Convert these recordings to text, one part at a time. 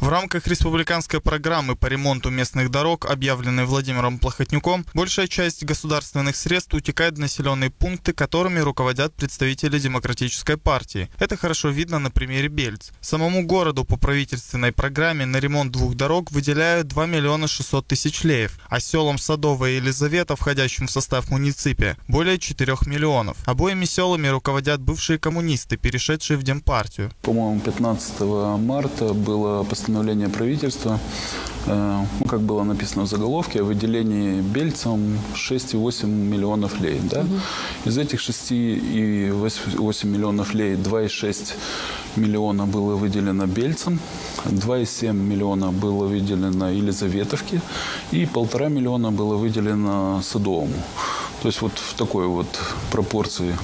В рамках республиканской программы по ремонту местных дорог, объявленной Владимиром Плохотнюком, большая часть государственных средств утекает в населенные пункты, которыми руководят представители Демократической партии. Это хорошо видно на примере Бельц. Самому городу по правительственной программе на ремонт двух дорог выделяют 2 миллиона 600 тысяч леев, а селам Садовая и Елизавета, входящим в состав муниципия, более 4 миллионов. Обоими селами руководят бывшие коммунисты, перешедшие в Демпартию. По-моему, 15 марта было постановление правительства, э, ну, как было написано в заголовке, о выделении бельцам 6,8 миллионов лей. Да? Угу. Из этих 6,8 миллионов лей 2,6 миллиона было выделено бельцам, 2,7 миллиона было выделено Елизаветовке и полтора миллиона было выделено Садовому. То есть вот в такой вот пропорции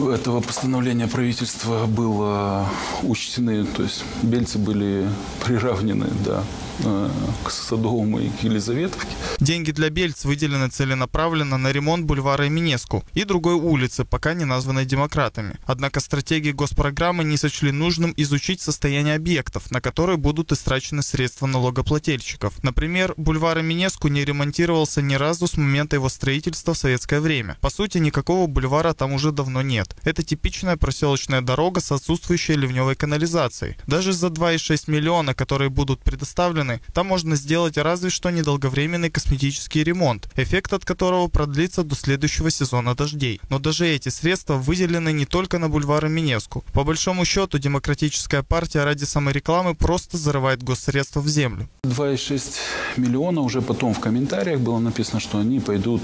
этого постановления правительства было учтены, то есть бельцы были приравнены, да, Э, к Садовому и к Елизаветовке. Деньги для Бельц выделены целенаправленно на ремонт бульвара Минеску и другой улицы, пока не названной демократами. Однако стратегии госпрограммы не сочли нужным изучить состояние объектов, на которые будут истрачены средства налогоплательщиков. Например, бульвар Минеску не ремонтировался ни разу с момента его строительства в советское время. По сути, никакого бульвара там уже давно нет. Это типичная проселочная дорога с отсутствующей ливневой канализацией. Даже за 2,6 миллиона, которые будут предоставлены стороны, там можно сделать разве что недолговременный косметический ремонт, эффект от которого продлится до следующего сезона дождей. Но даже эти средства выделены не только на бульвары Минеску. По большому счету, демократическая партия ради саморекламы просто зарывает госсредства в землю. 2,6 миллиона уже потом в комментариях было написано, что они пойдут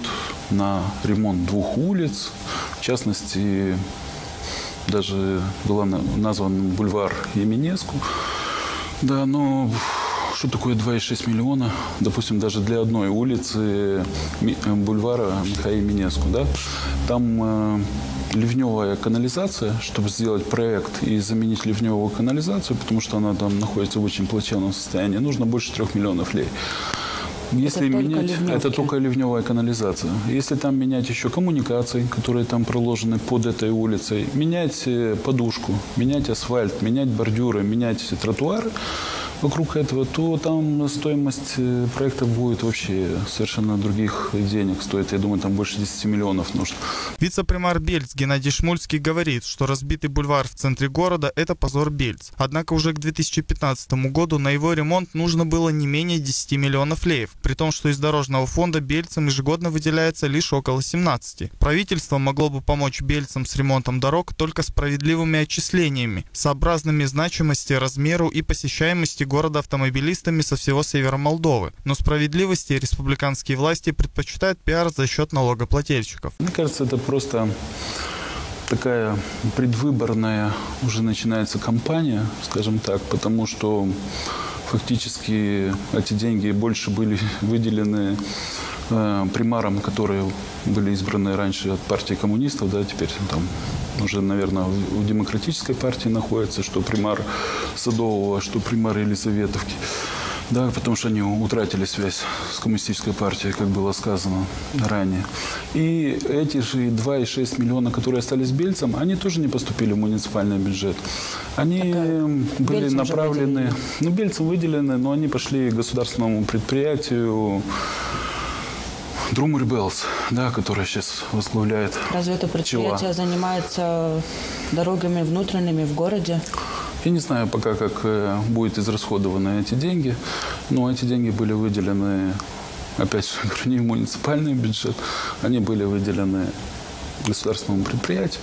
на ремонт двух улиц, в частности, даже был назван бульвар Еминеску. Да, но что такое 2,6 миллиона, допустим, даже для одной улицы э, бульвара Михаила Минеску, да? Там э, ливневая канализация, чтобы сделать проект и заменить ливневую канализацию, потому что она там находится в очень плачевном состоянии, нужно больше трех миллионов лей. Если это менять, только это только ливневая канализация. Если там менять еще коммуникации, которые там проложены под этой улицей, менять э, подушку, менять асфальт, менять бордюры, менять тротуары, вокруг этого, то там стоимость э, проекта будет вообще совершенно других денег стоит. Я думаю, там больше 10 миллионов нужно. Вице-премьер Бельц Геннадий Шмульский говорит, что разбитый бульвар в центре города – это позор Бельц. Однако уже к 2015 году на его ремонт нужно было не менее 10 миллионов леев, при том, что из дорожного фонда Бельцам ежегодно выделяется лишь около 17. Правительство могло бы помочь Бельцам с ремонтом дорог только справедливыми отчислениями, сообразными значимости, размеру и посещаемости города автомобилистами со всего севера Молдовы. Но справедливости республиканские власти предпочитают пиар за счет налогоплательщиков. Мне кажется, это просто такая предвыборная уже начинается кампания, скажем так, потому что фактически эти деньги больше были выделены э, примарам, которые были избраны раньше от партии коммунистов, да, теперь там уже, наверное, в демократической партии находится, что примар Садового, что примар Елизаветовки. Да, потому что они утратили связь с коммунистической партией, как было сказано ранее. И эти же 2,6 миллиона, которые остались бельцам, они тоже не поступили в муниципальный бюджет. Они так, были направлены, ну, бельцам выделены, но они пошли государственному предприятию Друм Ребелс, да, которая сейчас возглавляет Разве это предприятие Чела. занимается дорогами внутренними в городе? Я не знаю пока, как э, будет израсходованы эти деньги, но эти деньги были выделены, опять же, не в муниципальный бюджет, они были выделены государственному предприятию.